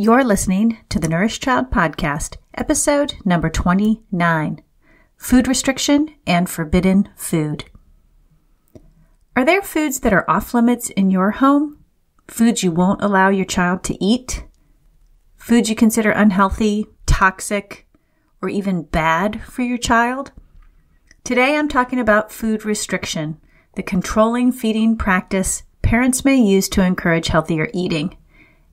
You're listening to the Nourished Child Podcast, episode number 29 Food Restriction and Forbidden Food. Are there foods that are off limits in your home? Foods you won't allow your child to eat? Foods you consider unhealthy, toxic, or even bad for your child? Today I'm talking about food restriction, the controlling feeding practice parents may use to encourage healthier eating,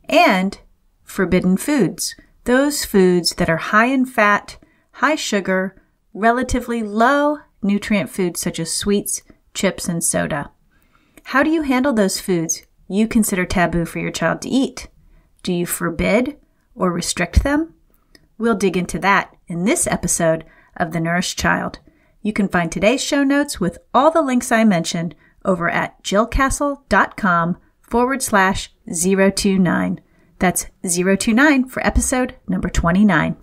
and forbidden foods, those foods that are high in fat, high sugar, relatively low nutrient foods such as sweets, chips, and soda. How do you handle those foods you consider taboo for your child to eat? Do you forbid or restrict them? We'll dig into that in this episode of The Nourished Child. You can find today's show notes with all the links I mentioned over at jillcastle.com forward slash 029. That's 029 for episode number 29.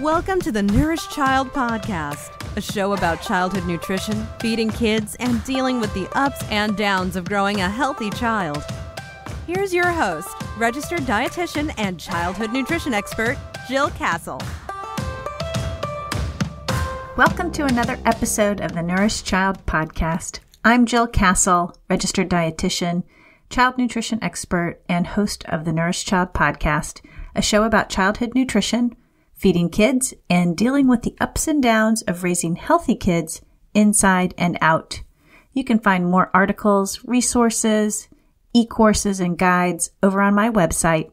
Welcome to the Nourished Child Podcast, a show about childhood nutrition, feeding kids, and dealing with the ups and downs of growing a healthy child. Here's your host, registered dietitian and childhood nutrition expert, Jill Castle. Welcome to another episode of the Nourished Child Podcast. I'm Jill Castle, registered dietitian child nutrition expert, and host of the Nourished Child podcast, a show about childhood nutrition, feeding kids, and dealing with the ups and downs of raising healthy kids inside and out. You can find more articles, resources, e-courses, and guides over on my website,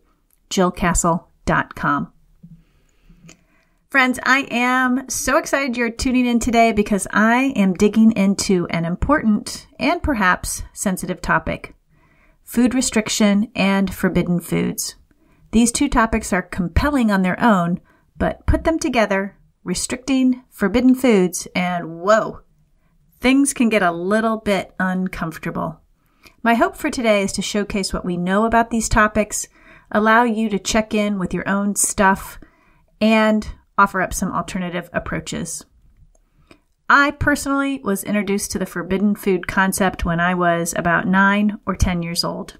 jillcastle.com. Friends, I am so excited you're tuning in today because I am digging into an important and perhaps sensitive topic food restriction, and forbidden foods. These two topics are compelling on their own, but put them together, restricting forbidden foods, and whoa, things can get a little bit uncomfortable. My hope for today is to showcase what we know about these topics, allow you to check in with your own stuff, and offer up some alternative approaches. I personally was introduced to the forbidden food concept when I was about nine or 10 years old.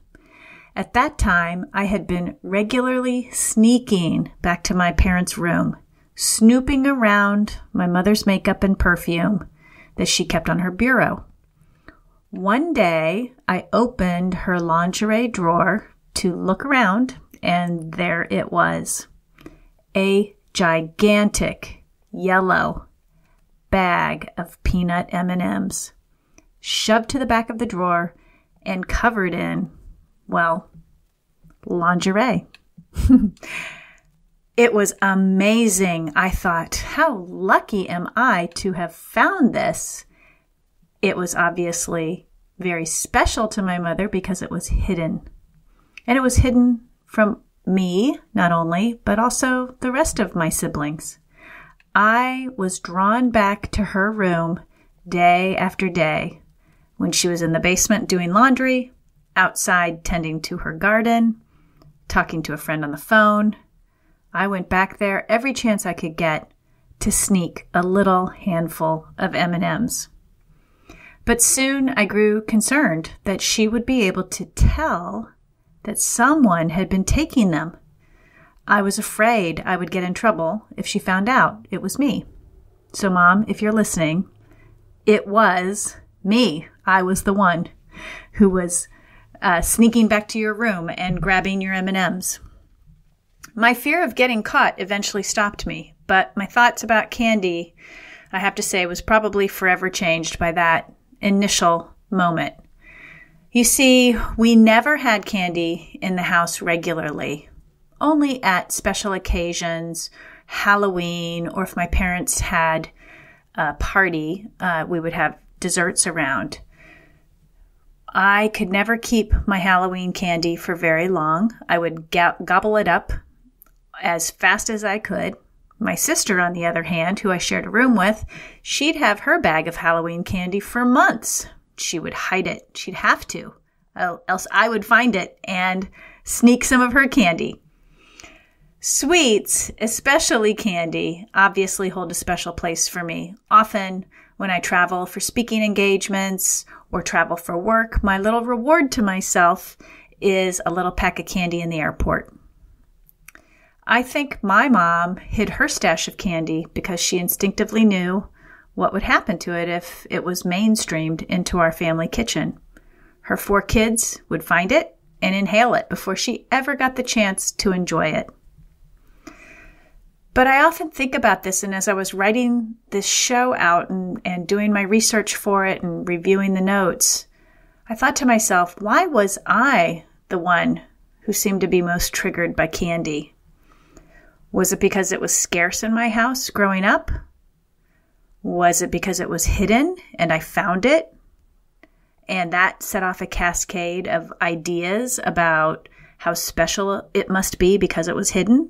At that time, I had been regularly sneaking back to my parents' room, snooping around my mother's makeup and perfume that she kept on her bureau. One day, I opened her lingerie drawer to look around, and there it was a gigantic yellow bag of peanut M&Ms, shoved to the back of the drawer and covered in, well, lingerie. it was amazing. I thought, how lucky am I to have found this? It was obviously very special to my mother because it was hidden. And it was hidden from me, not only, but also the rest of my siblings. I was drawn back to her room day after day when she was in the basement doing laundry, outside tending to her garden, talking to a friend on the phone. I went back there every chance I could get to sneak a little handful of M&Ms. But soon I grew concerned that she would be able to tell that someone had been taking them I was afraid I would get in trouble if she found out it was me. So, Mom, if you're listening, it was me. I was the one who was uh, sneaking back to your room and grabbing your M&Ms. My fear of getting caught eventually stopped me, but my thoughts about candy, I have to say, was probably forever changed by that initial moment. You see, we never had candy in the house regularly only at special occasions, Halloween, or if my parents had a party, uh, we would have desserts around. I could never keep my Halloween candy for very long. I would go- gobble it up as fast as I could. My sister, on the other hand, who I shared a room with, she'd have her bag of Halloween candy for months. She would hide it. She'd have to, else I would find it and sneak some of her candy. Sweets, especially candy, obviously hold a special place for me. Often, when I travel for speaking engagements or travel for work, my little reward to myself is a little pack of candy in the airport. I think my mom hid her stash of candy because she instinctively knew what would happen to it if it was mainstreamed into our family kitchen. Her four kids would find it and inhale it before she ever got the chance to enjoy it. But I often think about this, and as I was writing this show out and, and doing my research for it and reviewing the notes, I thought to myself, why was I the one who seemed to be most triggered by candy? Was it because it was scarce in my house growing up? Was it because it was hidden and I found it? And that set off a cascade of ideas about how special it must be because it was hidden?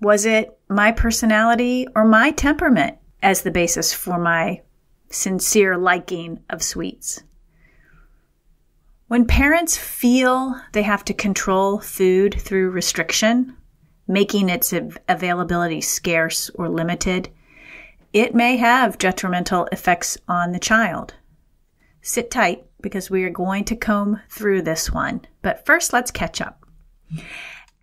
Was it my personality or my temperament as the basis for my sincere liking of sweets? When parents feel they have to control food through restriction, making its availability scarce or limited, it may have detrimental effects on the child. Sit tight because we are going to comb through this one. But first, let's catch up.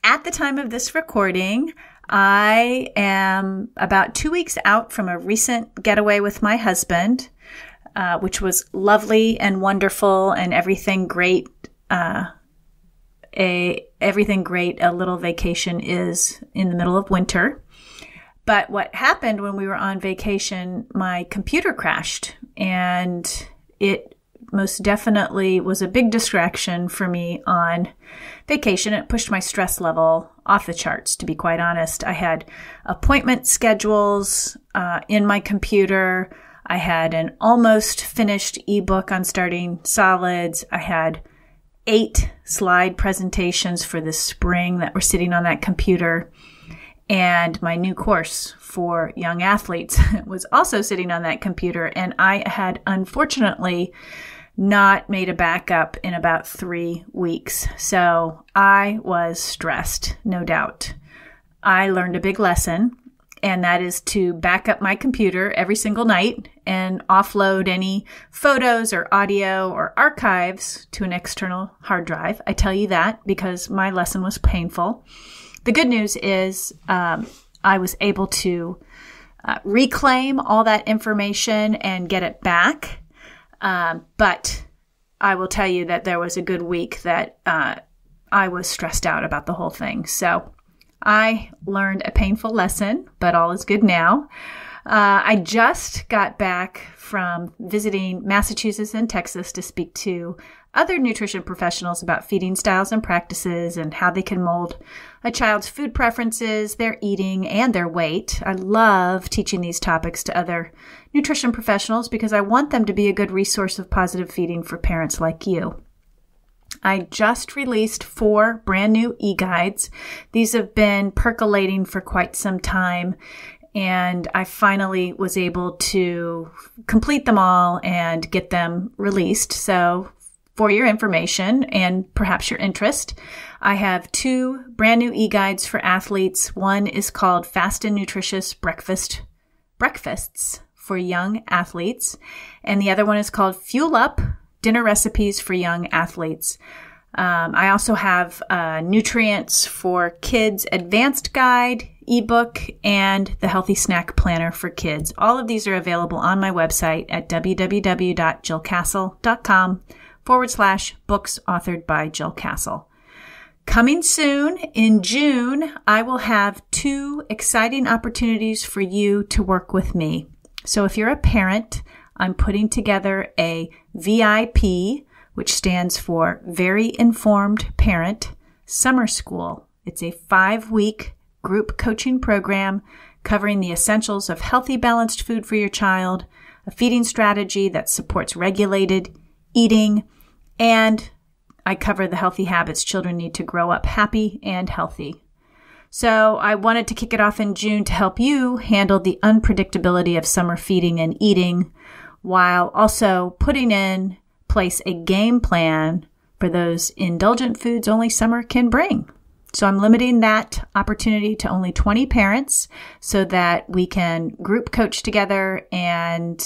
At the time of this recording, I am about two weeks out from a recent getaway with my husband uh, which was lovely and wonderful and everything great. Uh, a everything great a little vacation is in the middle of winter. But what happened when we were on vacation, my computer crashed and it most definitely was a big distraction for me on vacation. It pushed my stress level off the charts, to be quite honest. I had appointment schedules uh, in my computer. I had an almost finished ebook on starting solids. I had eight slide presentations for this spring that were sitting on that computer. And my new course for young athletes was also sitting on that computer. And I had unfortunately not made a backup in about three weeks. So I was stressed, no doubt. I learned a big lesson and that is to back up my computer every single night and offload any photos or audio or archives to an external hard drive. I tell you that because my lesson was painful. The good news is um, I was able to uh, reclaim all that information and get it back. Um, but I will tell you that there was a good week that uh, I was stressed out about the whole thing. So I learned a painful lesson, but all is good now. Uh, I just got back from visiting Massachusetts and Texas to speak to other nutrition professionals about feeding styles and practices and how they can mold a child's food preferences, their eating, and their weight. I love teaching these topics to other nutrition professionals because I want them to be a good resource of positive feeding for parents like you. I just released four brand new e guides. These have been percolating for quite some time, and I finally was able to complete them all and get them released. So, for your information and perhaps your interest, I have two brand new e guides for athletes. One is called Fast and Nutritious Breakfast Breakfasts for Young Athletes, and the other one is called Fuel Up dinner recipes for young athletes. Um, I also have nutrients for kids advanced guide ebook and the healthy snack planner for kids. All of these are available on my website at www.jillcastle.com forward slash books authored by Jill Castle. Coming soon in June, I will have two exciting opportunities for you to work with me. So if you're a parent, I'm putting together a VIP, which stands for Very Informed Parent Summer School. It's a five week group coaching program covering the essentials of healthy, balanced food for your child, a feeding strategy that supports regulated eating, and I cover the healthy habits children need to grow up happy and healthy. So I wanted to kick it off in June to help you handle the unpredictability of summer feeding and eating while also putting in place a game plan for those indulgent foods only summer can bring. So I'm limiting that opportunity to only 20 parents so that we can group coach together and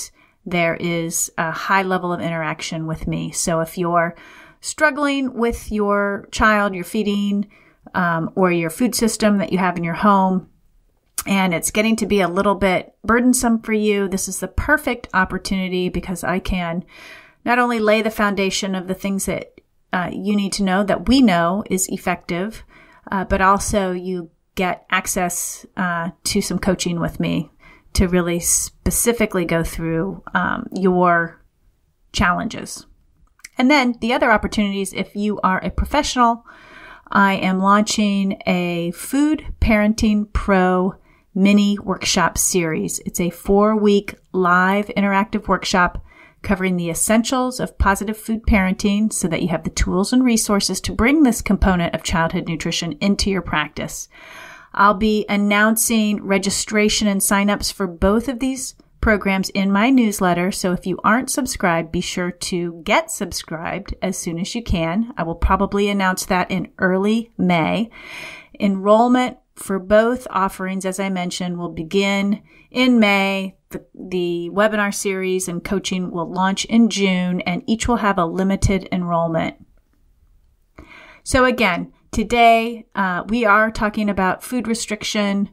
there is a high level of interaction with me. So if you're struggling with your child, you're feeding um, or your food system that you have in your home and it's getting to be a little bit burdensome for you, this is the perfect opportunity because I can not only lay the foundation of the things that uh, you need to know that we know is effective, uh, but also you get access uh, to some coaching with me to really specifically go through um, your challenges. And then the other opportunities, if you are a professional, I am launching a Food Parenting Pro mini workshop series. It's a four week live interactive workshop covering the essentials of positive food parenting so that you have the tools and resources to bring this component of childhood nutrition into your practice. I'll be announcing registration and signups for both of these programs in my newsletter. So if you aren't subscribed, be sure to get subscribed as soon as you can. I will probably announce that in early May. Enrollment for both offerings, as I mentioned, will begin in May. The, the, webinar series and coaching will launch in June, and each will have a limited enrollment. So, again, today uh, we are talking about food restriction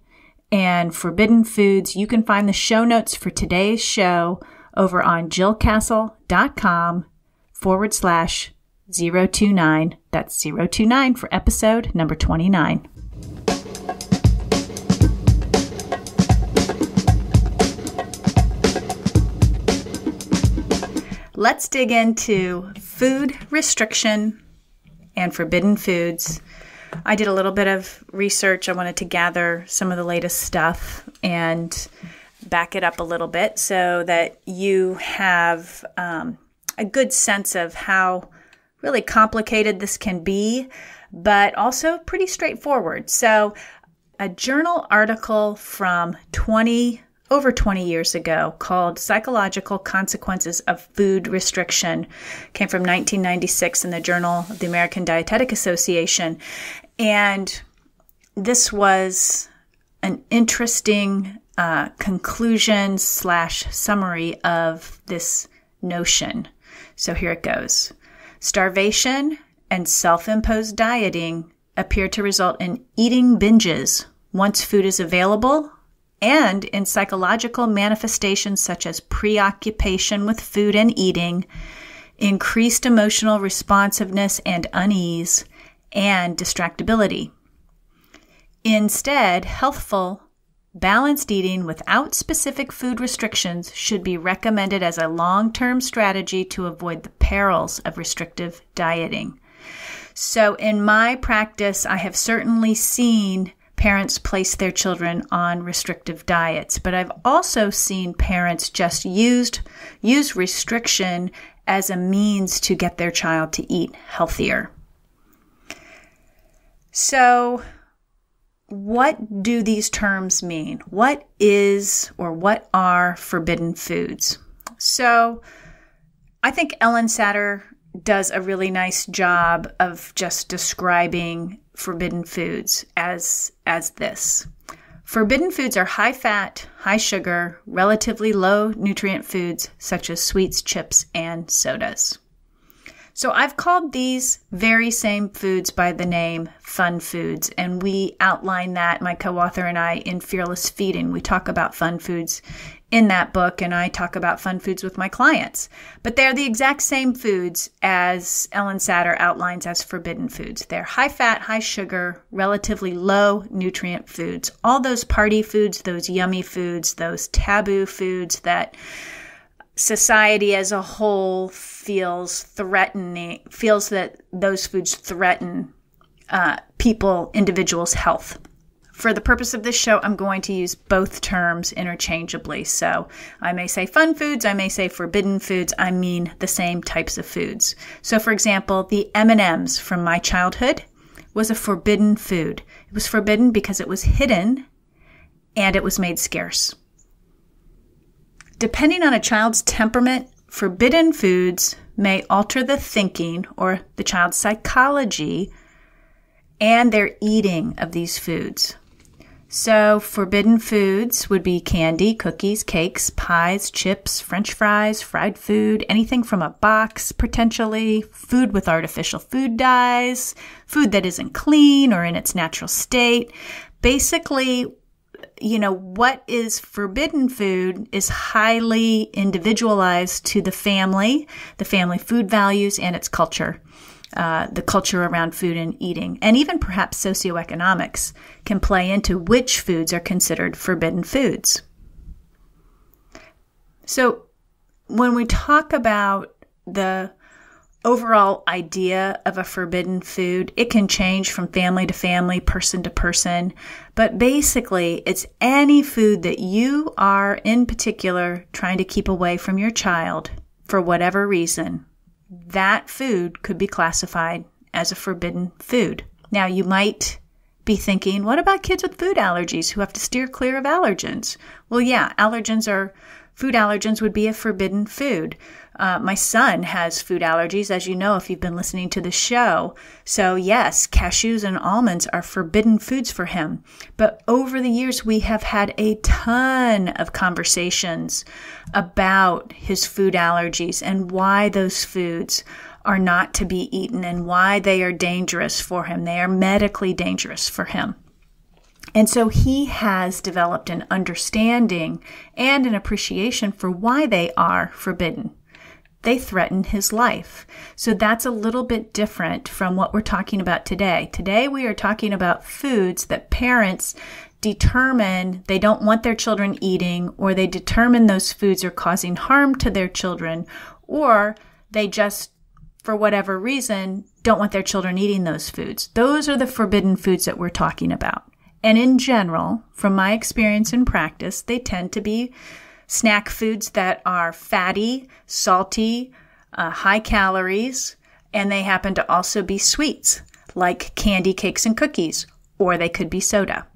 and forbidden foods. You can find the show notes for today's show over on jillcastle.com forward slash 029. That's 029 for episode number 29. Let's dig into food restriction and forbidden foods. I did a little bit of research. I wanted to gather some of the latest stuff and back it up a little bit so that you have um, a good sense of how really complicated this can be, but also pretty straightforward. So, a journal article from 20 over 20 years ago called Psychological Consequences of Food Restriction. Came from 1996 in the Journal of the American Dietetic Association. And this was an interesting uh, conclusion slash summary of this notion. So here it goes. Starvation and self imposed dieting appear to result in eating binges once food is available and in psychological manifestations such as preoccupation with food and eating, increased emotional responsiveness and unease, and distractibility. Instead, healthful, balanced eating without specific food restrictions should be recommended as a long term strategy to avoid the perils of restrictive dieting. So, in my practice, I have certainly seen parents place their children on restrictive diets, but I've also seen parents just used use restriction as a means to get their child to eat healthier. So, what do these terms mean? What is or what are forbidden foods? So, I think Ellen Satter does a really nice job of just describing forbidden foods as as this. Forbidden foods are high fat, high sugar, relatively low nutrient foods such as sweets, chips, and sodas. So I've called these very same foods by the name fun foods, and we outline that, my co author and I, in Fearless Feeding. We talk about fun foods in that book, and I talk about fun foods with my clients. But they're the exact same foods as Ellen Satter outlines as forbidden foods. They're high fat, high sugar, relatively low nutrient foods. All those party foods, those yummy foods, those taboo foods that society as a whole feels threatening, feels that those foods threaten uh, people, individuals' health. For the purpose of this show, I'm going to use both terms interchangeably. So I may say fun foods, I may say forbidden foods. I mean the same types of foods. So for example, the M&Ms from my childhood was a forbidden food. It was forbidden because it was hidden and it was made scarce. Depending on a child's temperament, forbidden foods may alter the thinking or the child's psychology and their eating of these foods. So, forbidden foods would be candy, cookies, cakes, pies, chips, french fries, fried food, anything from a box, potentially, food with artificial food dyes, food that isn't clean or in its natural state. Basically, you know, what is forbidden food is highly individualized to the family, the family food values, and its culture uh, the culture around food and eating, and even perhaps socioeconomics can play into which foods are considered forbidden foods. So, when we talk about the overall idea of a forbidden food, it can change from family to family, person to person. But basically, it's any food that you are in particular trying to keep away from your child for whatever reason that food could be classified as a forbidden food. Now, you might be thinking, what about kids with food allergies who have to steer clear of allergens? Well, yeah, allergens are food allergens would be a forbidden food. Uh, my son has food allergies, as you know, if you've been listening to the show. So, yes, cashews and almonds are forbidden foods for him. But over the years, we have had a ton of conversations about his food allergies and why those foods are not to be eaten and why they are dangerous for him. They are medically dangerous for him. And so he has developed an understanding and an appreciation for why they are forbidden. They threaten his life. So that's a little bit different from what we're talking about today. Today we are talking about foods that parents determine they don't want their children eating, or they determine those foods are causing harm to their children, or they just, for whatever reason, don't want their children eating those foods. Those are the forbidden foods that we're talking about. And in general, from my experience and practice, they tend to be snack foods that are fatty, salty, uh, high calories, and they happen to also be sweets, like candy, cakes, and cookies, or they could be soda.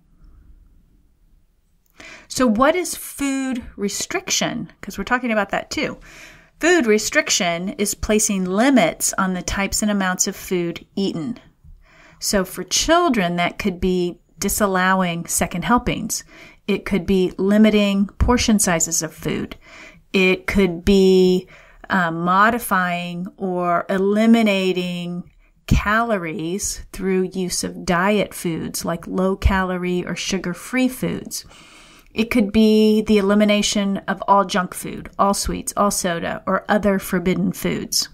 So, what is food restriction? Because we're talking about that too. Food restriction is placing limits on the types and amounts of food eaten. So, for children, that could be disallowing second helpings. It could be limiting portion sizes of food. It could be um, modifying or eliminating calories through use of diet foods like low calorie or sugar free foods. It could be the elimination of all junk food, all sweets, all soda, or other forbidden foods.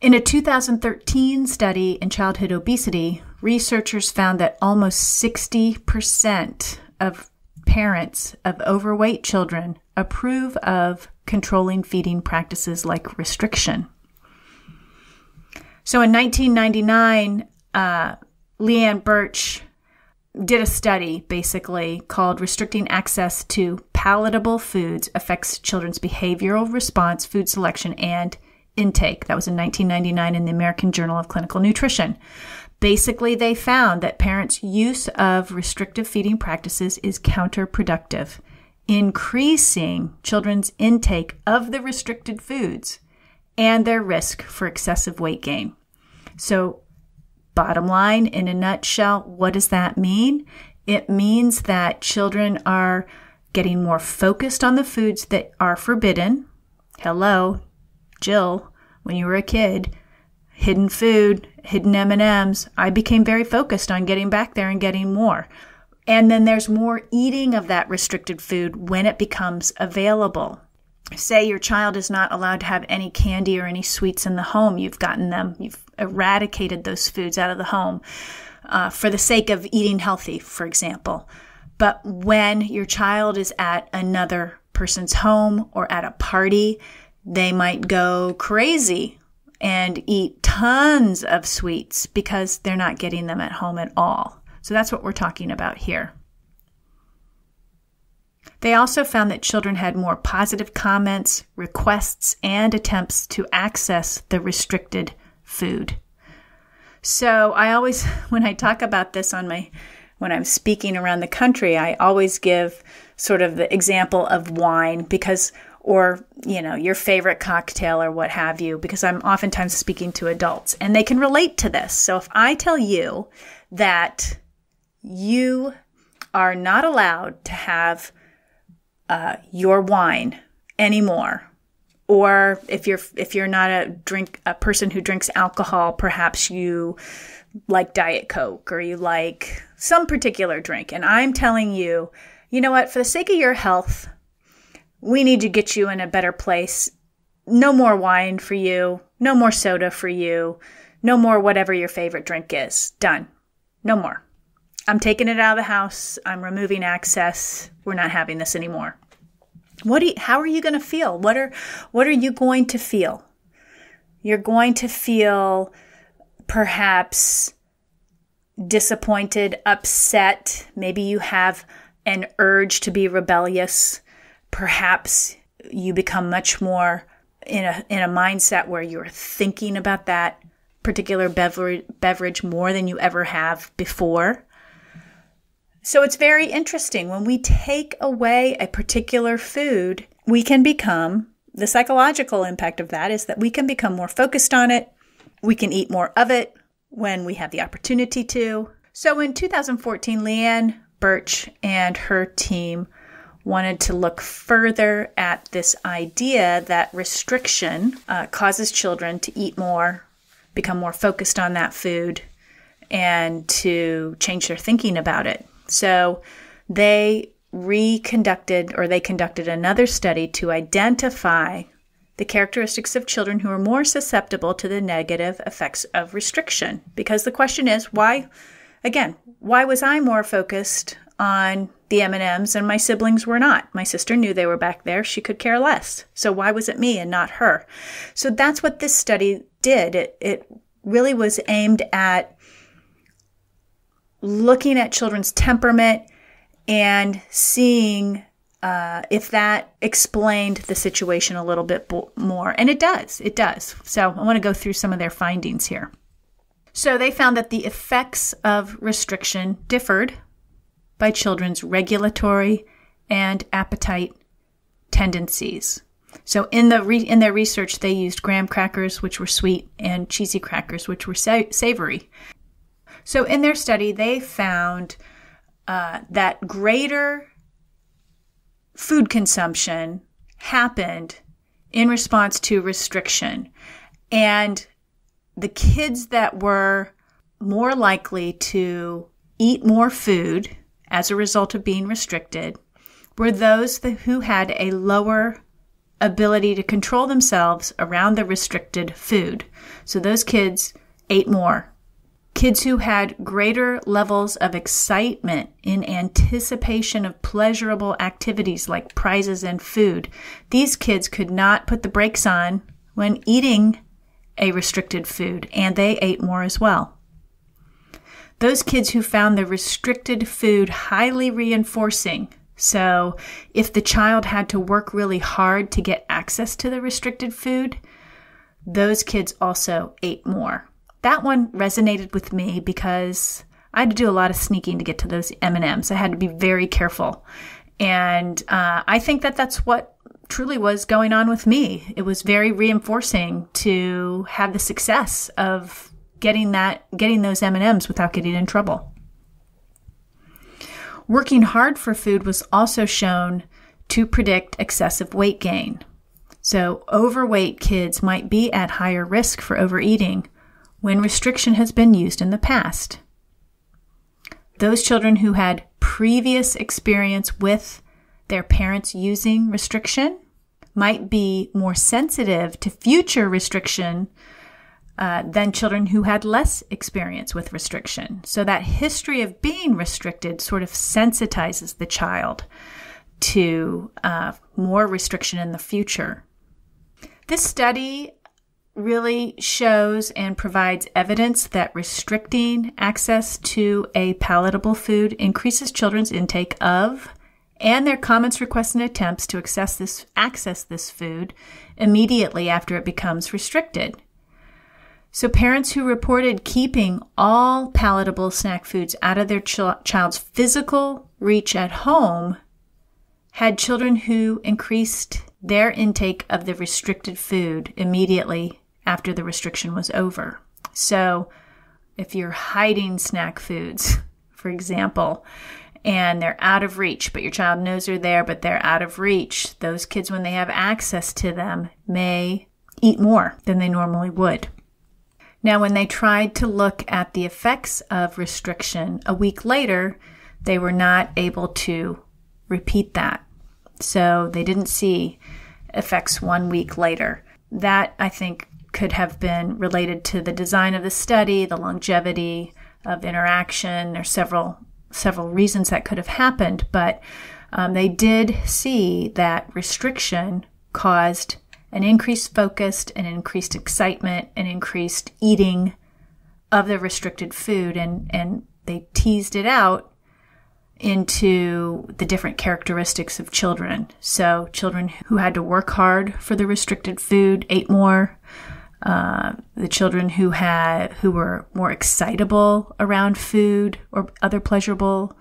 In a 2013 study in childhood obesity, researchers found that almost 60% of parents of overweight children approve of controlling feeding practices like restriction. So in 1999, uh, Leann Birch did a study basically called Restricting Access to Palatable Foods Affects Children's Behavioral Response, Food Selection, and Intake. That was in 1999 in the American Journal of Clinical Nutrition. Basically, they found that parents' use of restrictive feeding practices is counterproductive, increasing children's intake of the restricted foods and their risk for excessive weight gain. So, bottom line, in a nutshell, what does that mean? It means that children are getting more focused on the foods that are forbidden. Hello, Jill, when you were a kid, hidden food, hidden M&Ms. I became very focused on getting back there and getting more. And then there's more eating of that restricted food when it becomes available. Say your child is not allowed to have any candy or any sweets in the home. You've gotten them, you've eradicated those foods out of the home uh, for the sake of eating healthy, for example. But when your child is at another person's home or at a party, they might go crazy and eat tons of sweets because they're not getting them at home at all. So that's what we're talking about here. They also found that children had more positive comments, requests, and attempts to access the restricted food. So I always, when I talk about this on my, when I'm speaking around the country, I always give sort of the example of wine because or you know your favorite cocktail or what have you because i'm oftentimes speaking to adults and they can relate to this so if i tell you that you are not allowed to have uh, your wine anymore. Or if you're if you're not a drink a person who drinks alcohol, perhaps you like Diet Coke or you like some particular drink. And I'm telling you, you know what, for the sake of your health, we need to get you in a better place. No more wine for you, no more soda for you, no more whatever your favorite drink is. Done. No more. I'm taking it out of the house. I'm removing access. We're not having this anymore. What do you, how are you going to feel? What are what are you going to feel? You're going to feel perhaps disappointed, upset. Maybe you have an urge to be rebellious. Perhaps you become much more in a in a mindset where you're thinking about that particular beverage, beverage more than you ever have before. So it's very interesting. When we take away a particular food, we can become the psychological impact of that is that we can become more focused on it. We can eat more of it when we have the opportunity to. So in 2014, Leann Birch and her team wanted to look further at this idea that restriction uh, causes children to eat more, become more focused on that food, and to change their thinking about it. So they reconducted or they conducted another study to identify the characteristics of children who are more susceptible to the negative effects of restriction. Because the question is, why, again, why was I more focused on the M&Ms and my siblings were not? My sister knew they were back there. She could care less. So why was it me and not her? So that's what this study did. It, it really was aimed at looking at children's temperament and seeing uh, if that explained the situation a little bit more. And it does. It does. So I want to go through some of their findings here. So they found that the effects of restriction differed by children's regulatory and appetite tendencies. So in the re- in their research, they used graham crackers, which were sweet, and cheesy crackers, which were sa- savory. So, in their study, they found uh, that greater food consumption happened in response to restriction. And the kids that were more likely to eat more food as a result of being restricted were those who had a lower ability to control themselves around the restricted food. So those kids ate more Kids who had greater levels of excitement in anticipation of pleasurable activities like prizes and food. These kids could not put the brakes on when eating a restricted food, and they ate more as well. Those kids who found the restricted food highly reinforcing. So, if the child had to work really hard to get access to the restricted food, those kids also ate more that one resonated with me because I had to do a lot of sneaking to get to those M&Ms. I had to be very careful. And uh, I think that that's what truly was going on with me. It was very reinforcing to have the success of getting that getting those M&Ms without getting in trouble. Working hard for food was also shown to predict excessive weight gain. So overweight kids might be at higher risk for overeating when restriction has been used in the past. Those children who had previous experience with their parents using restriction might be more sensitive to future restriction uh, than children who had less experience with restriction. So that history of being restricted sort of sensitizes the child to uh, more restriction in the future. This study really shows and provides evidence that restricting access to a palatable food increases children's intake of and their comments, requests, and attempts to access this, access this food immediately after it becomes restricted. So, parents who reported keeping all palatable snack foods out of their ch- child's physical reach at home had children who increased their intake of the restricted food immediately after the restriction was over. So if you're hiding snack foods for example, and they're out of reach, but your child knows they're there, but they're out of reach. Those kids, when they have access to them, may eat more than they normally would. Now, when they tried to look at the effects of restriction a week later, they were not able to repeat that. So they didn't see effects one week later. That, I think, could have been related to the design of the study, the longevity of interaction. There's several several reasons that could have happened, but um, they did see that restriction caused an increased focus, an increased excitement, an increased eating of the restricted food, and and they teased it out into the different characteristics of children. So children who had to work hard for the restricted food ate more. Uh, the children who had who were more excitable around food or other pleasurable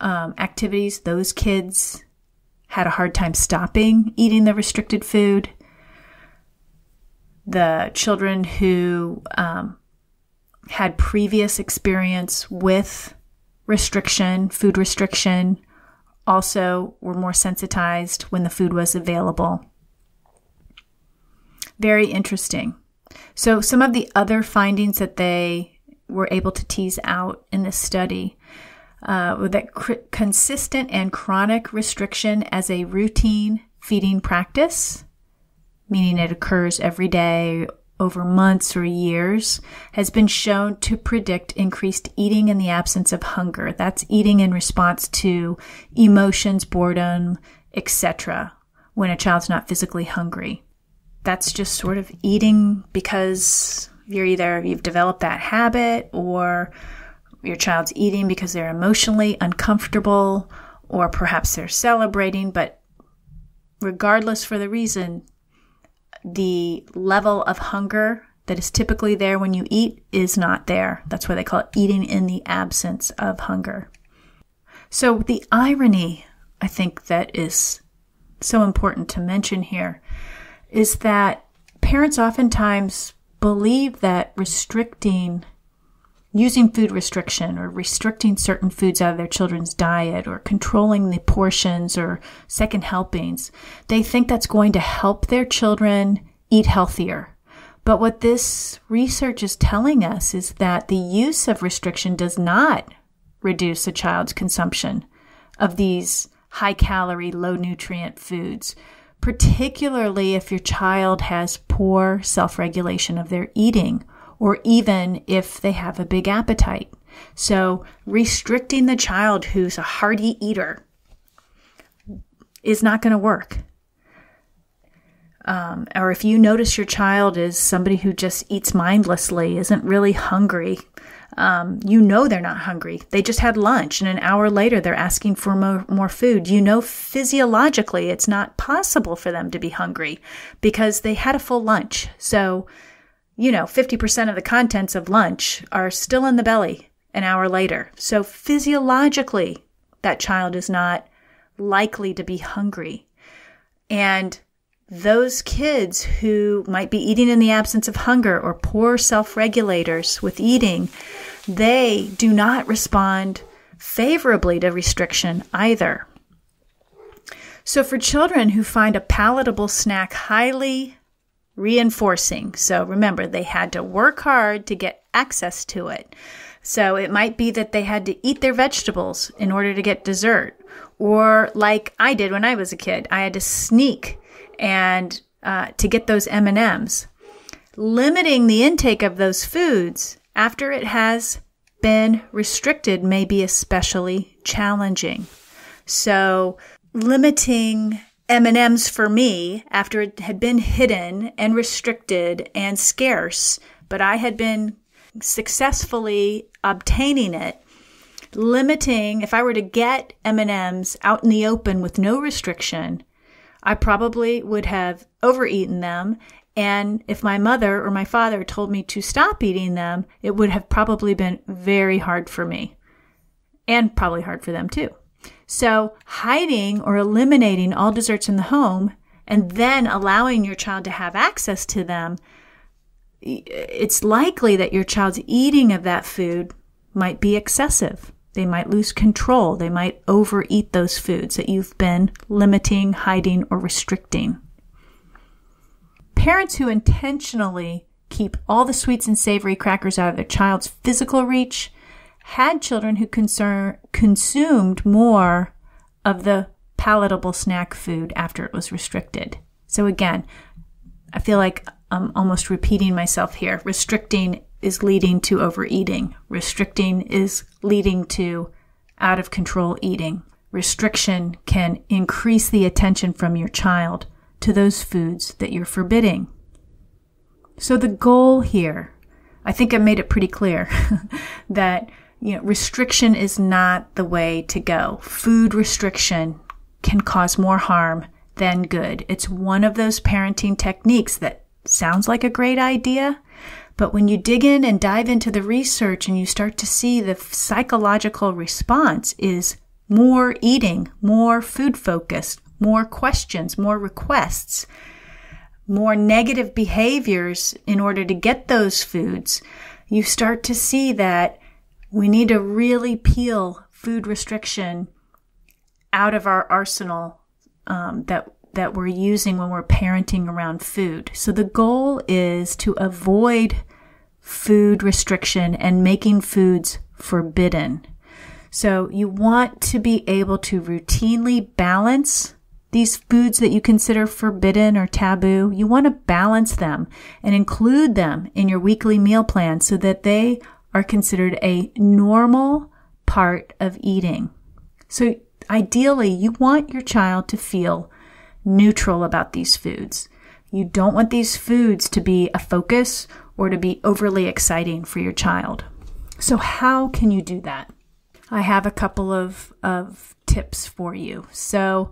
um, activities, those kids had a hard time stopping eating the restricted food. The children who um, had previous experience with restriction, food restriction, also were more sensitized when the food was available. Very interesting. So, some of the other findings that they were able to tease out in this study uh, were that cr- consistent and chronic restriction as a routine feeding practice, meaning it occurs every day over months or years, has been shown to predict increased eating in the absence of hunger. That's eating in response to emotions, boredom, etc., when a child's not physically hungry that's just sort of eating because you're either you've developed that habit or your child's eating because they're emotionally uncomfortable or perhaps they're celebrating but regardless for the reason the level of hunger that is typically there when you eat is not there. That's why they call it eating in the absence of hunger. So the irony i think that is so important to mention here is that parents oftentimes believe that restricting using food restriction or restricting certain foods out of their children's diet or controlling the portions or second helpings, they think that's going to help their children eat healthier. But what this research is telling us is that the use of restriction does not reduce a child's consumption of these high calorie, low nutrient foods particularly if your child has poor self regulation of their eating or even if they have a big appetite. So, restricting the child who's a hearty eater is not going to work. Um, or if you notice your child is somebody who just eats mindlessly, isn't really hungry, um, you know they're not hungry. They just had lunch, and an hour later they're asking for more, more food. You know physiologically it's not possible for them to be hungry because they had a full lunch. So, you know, 50% of the contents of lunch are still in the belly an hour later. So, physiologically, that child is not likely to be hungry. And those kids who might be eating in the absence of hunger or poor self regulators with eating, they do not respond favorably to restriction either. So, for children who find a palatable snack highly reinforcing, so remember, they had to work hard to get access to it. So, it might be that they had to eat their vegetables in order to get dessert. Or, like I did when I was a kid, I had to sneak and uh, to get those M&Ms. Limiting the intake of those foods after it has been restricted may be especially challenging. So, limiting M&Ms for me after it had been hidden and restricted and scarce, but I had been successfully obtaining it limiting if i were to get m&ms out in the open with no restriction I probably would have overeaten them. And if my mother or my father told me to stop eating them, it would have probably been very hard for me and probably hard for them too. So hiding or eliminating all desserts in the home and then allowing your child to have access to them, it's likely that your child's eating of that food might be excessive. They might lose control. They might overeat those foods that you've been limiting, hiding, or restricting. Parents who intentionally keep all the sweets and savory crackers out of their child's physical reach had children who concern, consumed more of the palatable snack food after it was restricted. So again, I feel like I'm almost repeating myself here. Restricting is leading to overeating. Restricting is leading to out of control eating. Restriction can increase the attention from your child to those foods that you're forbidding. So the goal here, I think I made it pretty clear that you know, restriction is not the way to go. Food restriction can cause more harm than good. It's one of those parenting techniques that sounds like a great idea, but when you dig in and dive into the research and you start to see the psychological response is more eating, more food focused, more questions, more requests, more negative behaviors in order to get those foods, you start to see that we need to really peel food restriction out of our arsenal um, that that we're using when we're parenting around food. So the goal is to avoid food restriction and making foods forbidden. So you want to be able to routinely balance these foods that you consider forbidden or taboo. You want to balance them and include them in your weekly meal plan so that they are considered a normal part of eating. So ideally, you want your child to feel neutral about these foods. You don't want these foods to be a focus or to be overly exciting for your child. So, how can you do that? I have a couple of, of tips for you. So,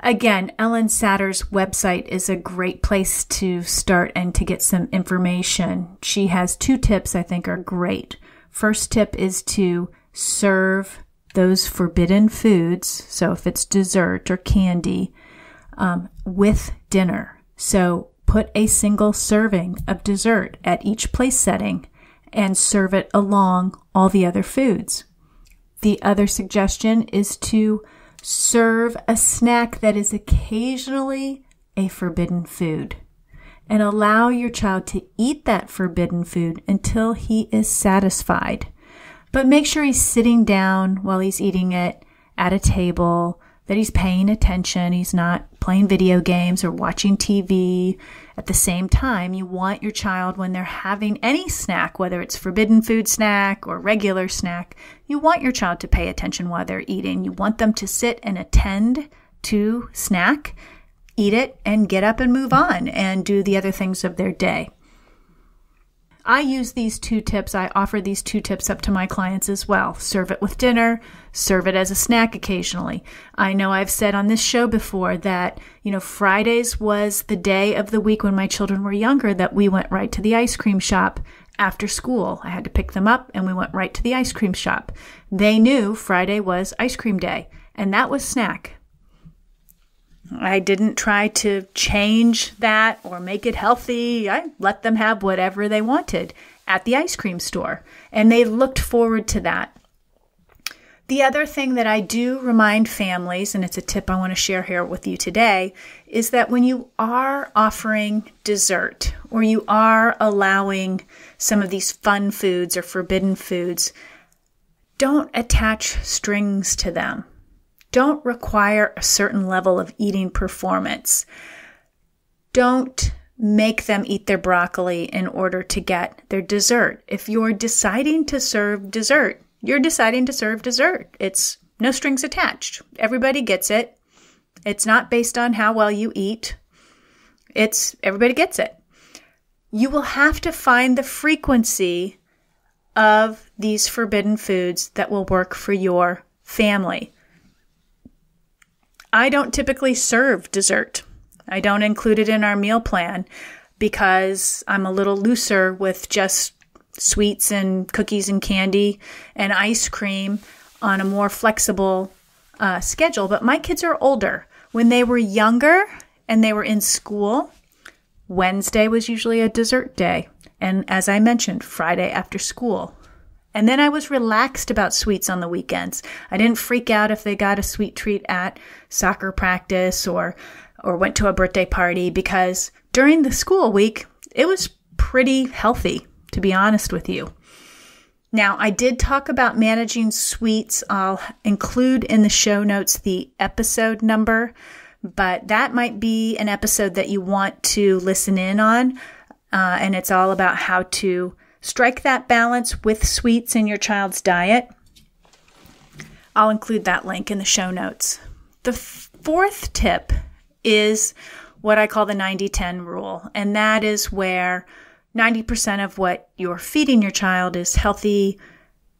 again, Ellyn Satter's website is a great place to start and to get some information. She has two tips I think are great. First tip is to serve those forbidden foods. So, if it's dessert or candy, um, with dinner. So put a single serving of dessert at each place setting and serve it along all the other foods. The other suggestion is to serve a snack that is occasionally a forbidden food and allow your child to eat that forbidden food until he is satisfied. But make sure he's sitting down while he's eating it at a table that he's paying attention. He's not playing video games or watching TV. At the same time, you want your child, when they're having any snack, whether it's forbidden food snack or regular snack, you want your child to pay attention while they're eating. You want them to sit and attend to snack, eat it, and get up and move on and do the other things of their day. I use these two tips. I offer these two tips up to my clients as well. Serve it with dinner, serve it as a snack occasionally. I know I've said on this show before that, you know, Fridays was the day of the week when my children were younger that we went right to the ice cream shop after school. I had to pick them up and we went right to the ice cream shop. They knew Friday was ice cream day and that was snack. I didn't try to change that or make it healthy. I let them have whatever they wanted at the ice cream store, and they looked forward to that. The other thing that I do remind families, and it's a tip I want to share here with you today, is that when you are offering dessert or you are allowing some of these fun foods or forbidden foods, don't attach strings to them don't require a certain level of eating performance. Don't make them eat their broccoli in order to get their dessert. If you're deciding to serve dessert, you're deciding to serve dessert. It's no strings attached. Everybody gets it. It's not based on how well you eat. It's everybody gets it. You will have to find the frequency of these forbidden foods that will work for your family. I don't typically serve dessert. I don't include it in our meal plan because I'm a little looser with just sweets and cookies and candy and ice cream on a more flexible uh, schedule. But my kids are older. When they were younger and they were in school, Wednesday was usually a dessert day. And as I mentioned, Friday after school, And then I was relaxed about sweets on the weekends. I didn't freak out if they got a sweet treat at soccer practice or or went to a birthday party because during the school week, it was pretty healthy, to be honest with you. Now, I did talk about managing sweets. I'll include in the show notes the episode number, but that might be an episode that you want to listen in on. Uh, and it's all about how to strike that balance with sweets in your child's diet. I'll include that link in the show notes. The fourth tip is what I call the 90 10 rule, and that is where 90% of what you're feeding your child is healthy,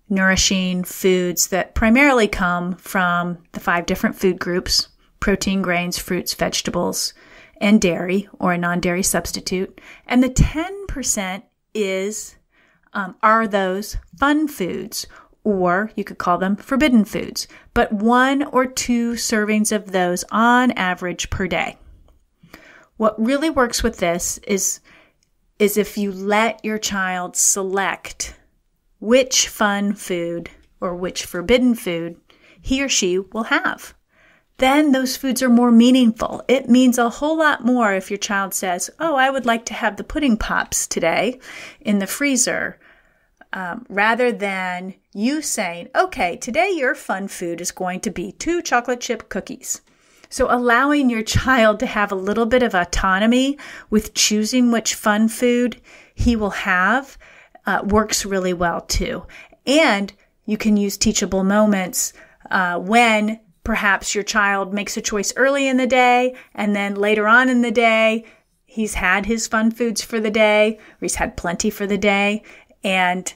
nourishing foods that primarily come from the five different food groups protein, grains, fruits, vegetables, and dairy or a non dairy substitute. And the 10% is um, are those fun foods, or you could call them forbidden foods, but one or two servings of those on average per day. What really works with this is, is if you let your child select which fun food or which forbidden food he or she will have then those foods are more meaningful. It means a whole lot more if your child says, Oh, I would like to have the pudding pops today in the freezer, um, rather than you saying, Okay, today your fun food is going to be two chocolate chip cookies. So allowing your child to have a little bit of autonomy with choosing which fun food he will have uh, works really well too. And you can use teachable moments uh, when Perhaps your child makes a choice early in the day and then later on in the day, he's had his fun foods for the day or he's had plenty for the day and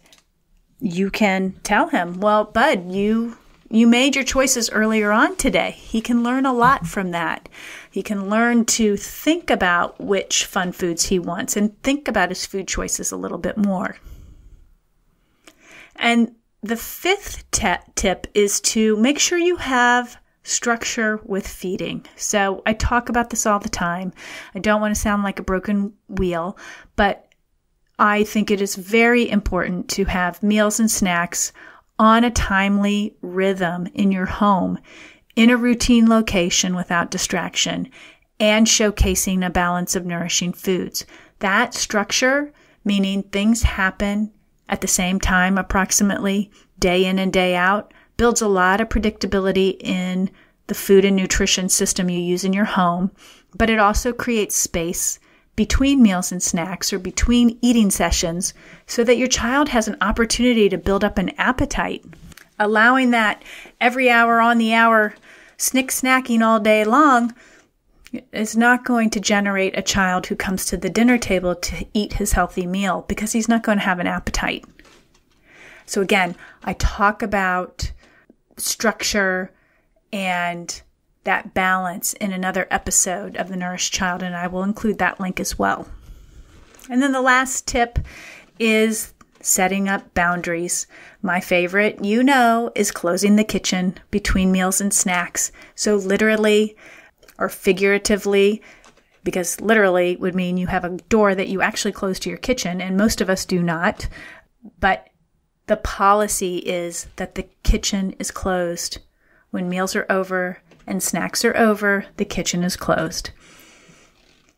you can tell him, "Well, bud, you you made your choices earlier on today. He can learn a lot from that. He can learn to think about which fun foods he wants and think about his food choices a little bit more. And the fifth tip is to make sure you have structure with feeding. So I talk about this all the time. I don't want to sound like a broken wheel, but I think it is very important to have meals and snacks on a timely rhythm in your home, in a routine location without distraction, and showcasing a balance of nourishing foods. That structure, meaning things happen at the same time approximately day in and day out, builds a lot of predictability in the food and nutrition system you use in your home, but it also creates space between meals and snacks or between eating sessions so that your child has an opportunity to build up an appetite. Allowing that every hour on the hour snick snacking all day long is not going to generate a child who comes to the dinner table to eat his healthy meal because he's not going to have an appetite. So, again, I talk about structure and that balance in another episode of The Nourished Child, and I will include that link as well. And then the last tip is setting up boundaries. My favorite, you know, is closing the kitchen between meals and snacks. So, literally or figuratively, because literally would mean you have a door that you actually close to your kitchen, and most of us do not. But the policy is that the kitchen is closed when meals are over and snacks are over, the kitchen is closed.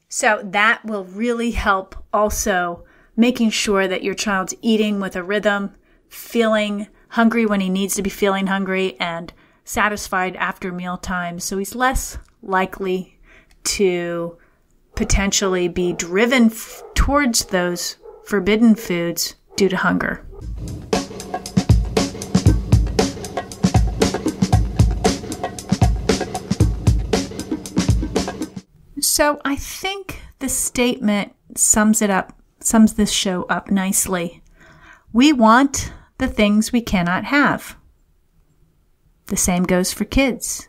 So that will really help also making sure that your child's eating with a rhythm, feeling hungry when he needs to be feeling hungry, and satisfied after meal time. So he's less likely to potentially be driven f- towards those forbidden foods due to hunger. So I think the statement sums it up, sums this show up nicely. We want the things we cannot have. The same goes for kids.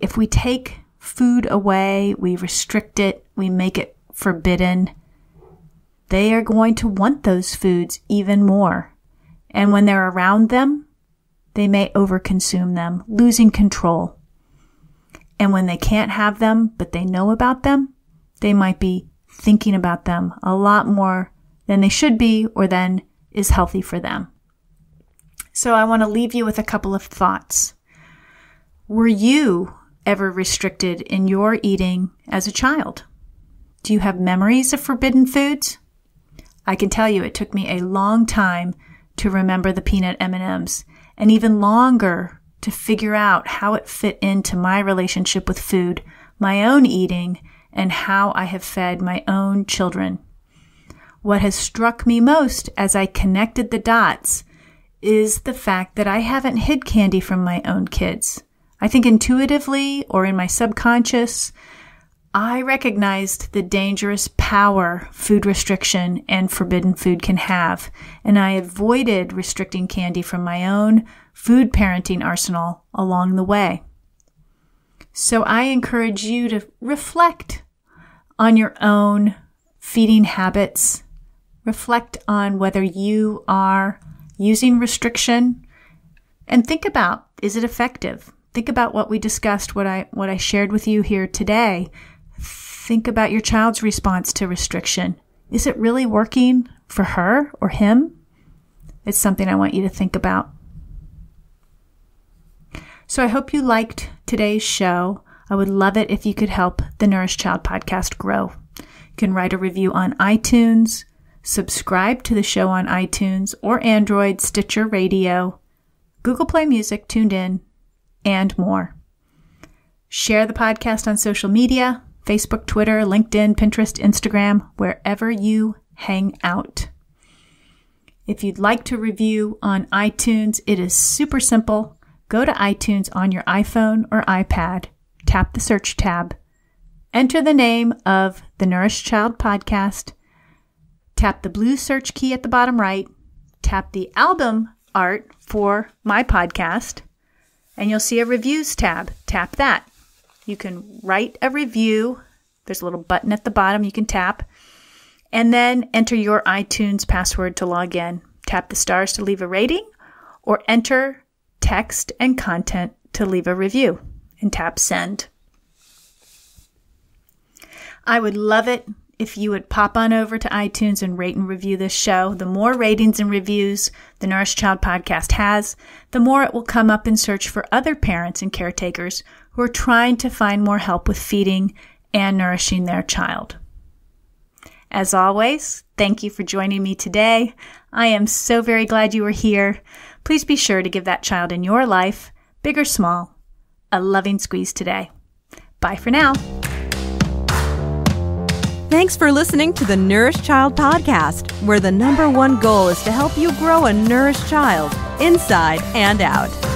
If we take food away, we restrict it, we make it forbidden, they are going to want those foods even more. And when they're around them, they may overconsume them, losing control. And when they can't have them, but they know about them, they might be thinking about them a lot more than they should be or than is healthy for them. So I want to leave you with a couple of thoughts. Were you ever restricted in your eating as a child? Do you have memories of forbidden foods? I can tell you it took me a long time to remember the peanut M&Ms and even longer to figure out how it fit into my relationship with food, my own eating, and how I have fed my own children. What has struck me most as I connected the dots is the fact that I haven't hid candy from my own kids. I think intuitively or in my subconscious, I recognized the dangerous power food restriction and forbidden food can have, and I avoided restricting candy from my own food parenting arsenal along the way. So I encourage you to reflect on your own feeding habits, reflect on whether you are using restriction, and think about is it effective? Think about what we discussed, what I what I shared with you here today think about your child's response to restriction. Is it really working for her or him? It's something I want you to think about. So I hope you liked today's show. I would love it if you could help the Nourish Child podcast grow. You can write a review on iTunes, subscribe to the show on iTunes or Android, Stitcher Radio, Google Play Music, TuneIn, and more. Share the podcast on social media Facebook, Twitter, LinkedIn, Pinterest, Instagram, wherever you hang out. If you'd like to review on iTunes, it is super simple. Go to iTunes on your iPhone or iPad, tap the search tab, enter the name of the Nourished Child podcast, tap the blue search key at the bottom right, tap the album art for my podcast, and you'll see a reviews tab. Tap that. You can write a review. There's a little button at the bottom you can tap. And then enter your iTunes password to log in. Tap the stars to leave a rating or enter text and content to leave a review and tap send. I would love it if you would pop on over to iTunes and rate and review this show. The more ratings and reviews the Nourished Child podcast has, the more it will come up in search for other parents and caretakers who are trying to find more help with feeding and nourishing their child. As always, thank you for joining me today. I am so very glad you were here. Please be sure to give that child in your life, big or small, a loving squeeze today. Bye for now. Thanks for listening to the Nourish Child Podcast, where the number one goal is to help you grow a nourished child inside and out.